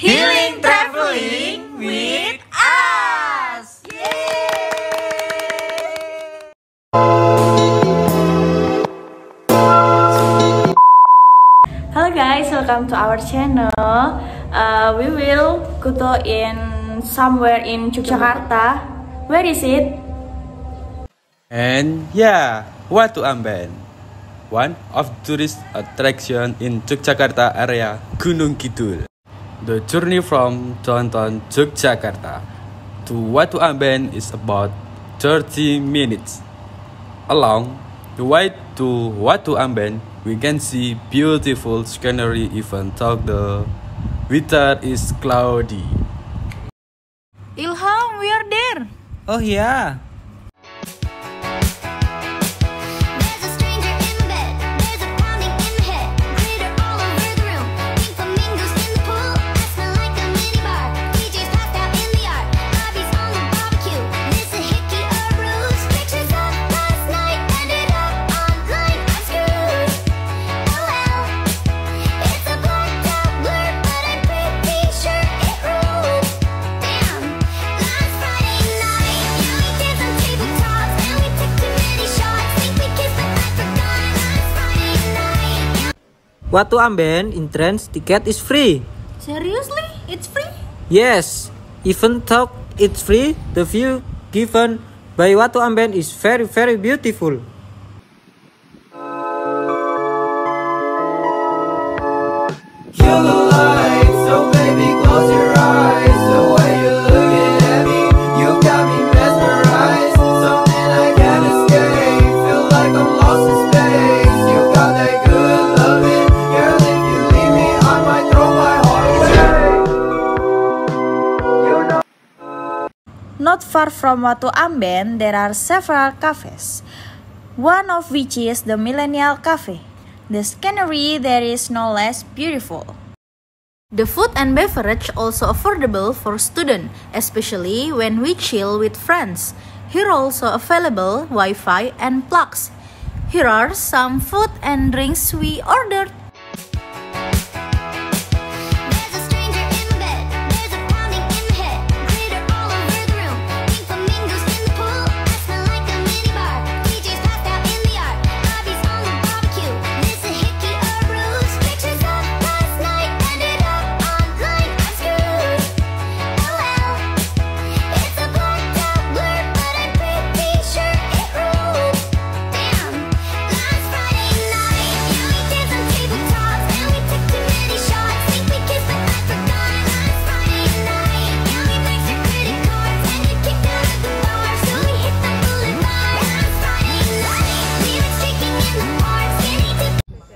Healing Traveling with us! Hello guys, welcome to our channel. Uh, we will go to in somewhere in Yogyakarta. Where is it? And yeah, Watu Amben, one of tourist attraction in Yogyakarta area Gunung Kidul. The journey from downtown Yogyakarta to Watu Amben is about 30 minutes. Along the way to Watu Amben, we can see beautiful scenery even though the weather is cloudy. Ilham, we are there. Oh yeah, Watu Amben entrance ticket is free. Seriously? It's free? Yes, even though it's free, the view given by Watu Amben is very very beautiful. Not far from Watu Amben, there are several cafes. One of which is the Millennial Cafe. The scenery there is no less beautiful. The food and beverage also affordable for students, especially when we chill with friends. Here also available Wi-Fi and plugs. Here are some food and drinks we ordered.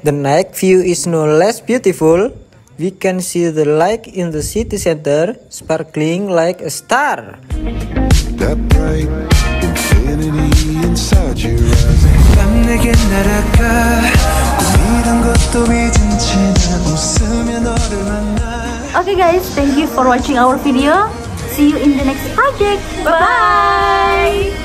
The night view is no less beautiful. We can see the light in the city center sparkling like a star. that bright infinity inside your eyes. 난 내게 날아가 꿈이란 것도 잊은 채난 웃으며 너를 만나 Okay guys, thank you for watching our video. See you in the next project. Bye.